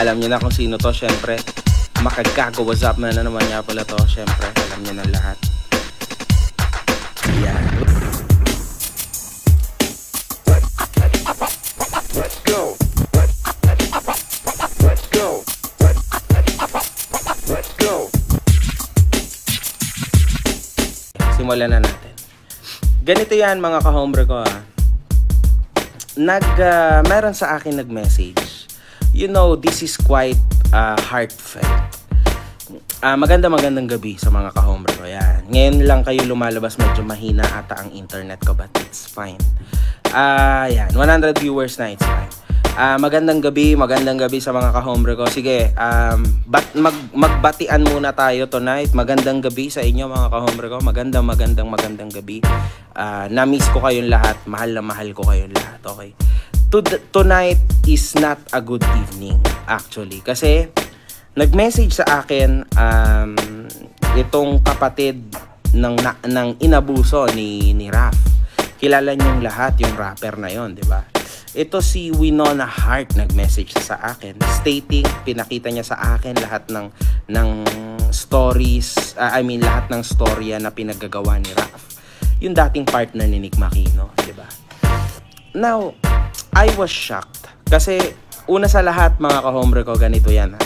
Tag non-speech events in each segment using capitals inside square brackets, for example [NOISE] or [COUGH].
Alam niyo na kung sino to, syempre. Makagago, what's up man na naman nga pala to, syempre. Alam niyo na lahat. Yan. Let's go. Let's go. Let's go. Simulan na natin. Ganito yan mga ka-hombre ko ha. Nag, ah, meron sa akin nag-message. You know, this is quite uh, heartfelt. Ah, maganda magandang gabi sa mga ka-hombre ko. Yan. Ngayon lang kayo lumalabas medyo mahina ata ang internet ko but it's fine. Ah, yan. 100 viewers na it's fine. Ah, magandang gabi, magandang gabi sa mga ka-hombre ko. Sige, um, bat, mag, magbatian muna tayo tonight. Magandang gabi sa inyo mga ka-hombre ko. Magandang, magandang, magandang gabi. Ah, na-miss ko kayong lahat. Mahal na mahal ko kayong lahat. Okay. To- tonight is not a good evening actually. Kasi nag-message sa akin um, itong kapatid ng, na, ng inabuso ni, ni Raf. Kilala niyong lahat yung rapper na yon, di ba? Ito si Winona Hart nag-message sa akin stating pinakita niya sa akin lahat ng ng stories ah, I mean lahat ng storya na pinaggagawa ni Raf. Yung dating partner ni Nick Makino, di ba? Now, I was shocked kasi una sa lahat mga ka-hombre ko ganito yan.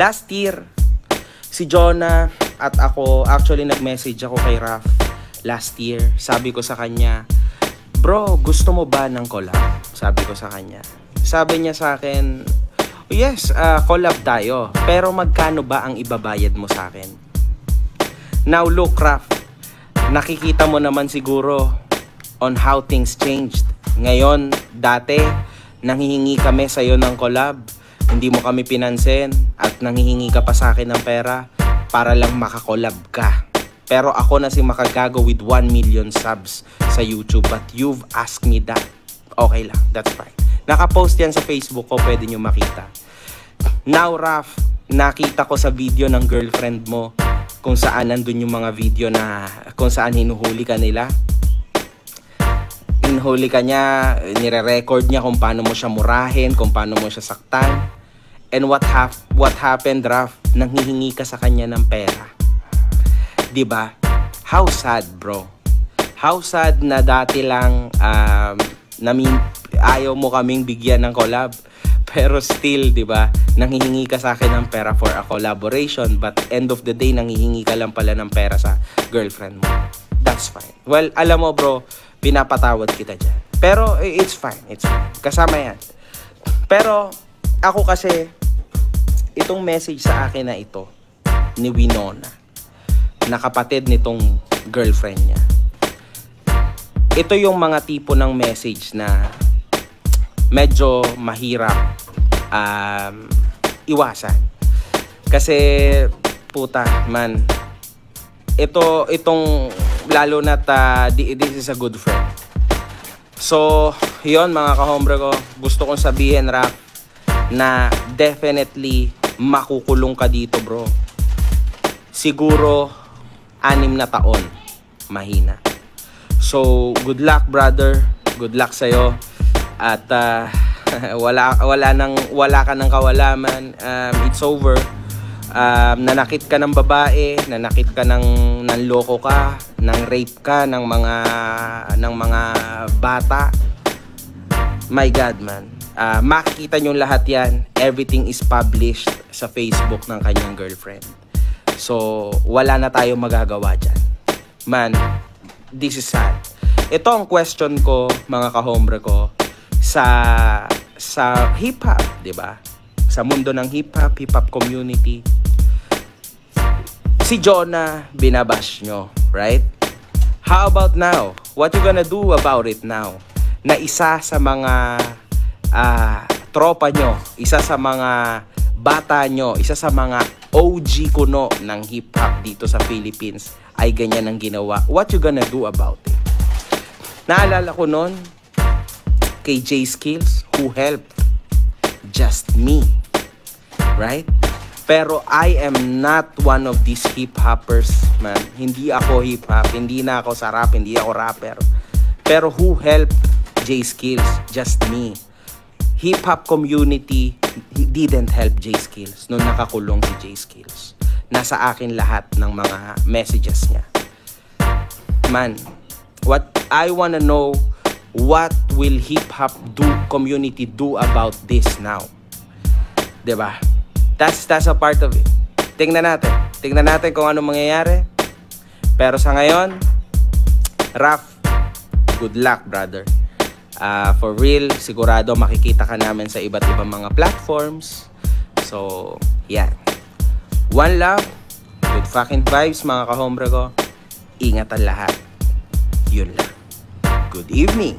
Last year, si Jonah at ako, actually nag-message ako kay Raf last year. Sabi ko sa kanya, Bro, gusto mo ba ng collab? Sabi ko sa kanya. Sabi niya sa akin, Yes, ah, collab tayo. Pero magkano ba ang ibabayad mo sa akin? Now look, Raf, nakikita mo naman siguro on how things changed. Ngayon, dati, nanghihingi kami sa'yo ng collab. Hindi mo kami pinansin at nanghihingi ka pa sa akin ng pera para lang makakolab ka. Pero ako na si Makagago with 1 million subs sa YouTube but you've asked me that. Okay lang, that's fine. Nakapost yan sa Facebook ko, pwede nyo makita. Now, Raf, nakita ko sa video ng girlfriend mo kung saan nandun yung mga video na kung saan hinuhuli ka nila. Hinuhuli ka niya, nire-record niya kung paano mo siya murahin, kung paano mo siya saktan. And what hap what happened, Raf? Nanghihingi ka sa kanya ng pera. ba? How sad, bro. How sad na dati lang um, namin ayaw mo kaming bigyan ng collab. [LAUGHS] Pero still, 'di ba? Nanghihingi ka sa akin ng pera for a collaboration, but end of the day nanghihingi ka lang pala ng pera sa girlfriend mo. That's fine. Well, alam mo, bro, pinapatawad kita diyan. Pero eh, it's fine, it's fine. Kasama 'yan. Pero ako kasi itong message sa akin na ito ni Winona na kapatid nitong girlfriend niya. Ito yung mga tipo ng message na medyo mahirap um, iwasan. Kasi puta man ito itong lalo na ta this is a good friend. So, yon mga kahombre ko, gusto kong sabihin rap na definitely makukulong ka dito, bro. Siguro anim na taon mahina. So, good luck, brother. Good luck sa'yo. At ah, [LAUGHS] wala wala nang wala ka ng kawalaman. Um, it's over. Um, nanakit ka ng babae, nanakit ka ng nanloko ka, nang rape ka ng mga ng mga bata. My God, man. Ah, makikita nyo lahat yan. Everything is published sa Facebook ng kanyang girlfriend. So, wala na tayong magagawa dyan. Man, this is sad. Ito ang question ko, mga kahombre ko, sa sa hip-hop, di ba? Sa mundo ng hip-hop, hip-hop community. Si Jonah, binabash nyo, right? How about now? What you gonna do about it now? Na isa sa mga ah, tropa nyo, isa sa mga bata nyo, isa sa mga OG kuno ng hip-hop dito sa Philippines ay ganyan ang ginawa. What you gonna do about it? Naalala ko noon kay J Skills who helped just me. Right? Pero I am not one of these hip-hoppers, man. Hindi ako hip-hop, hindi na ako sa rap, hindi ako rapper. Pero who helped J Skills? Just me. hip-hop community didn't help J Skills nung nakakulong si J Skills. Nasa akin lahat ng mga messages niya. Man, what I wanna know, what will hip-hop do community do about this now? 'Di ba? That's that's a part of it. Tingnan natin. Tingnan natin kung ano mangyayari. Pero sa ngayon, Raf, good luck, brother. Uh, for real, sigurado makikita ka namin sa iba't ibang mga platforms. So, yan. One love, good fucking vibes mga kahombre ko. Ingat ang lahat. Yun lang. Good evening.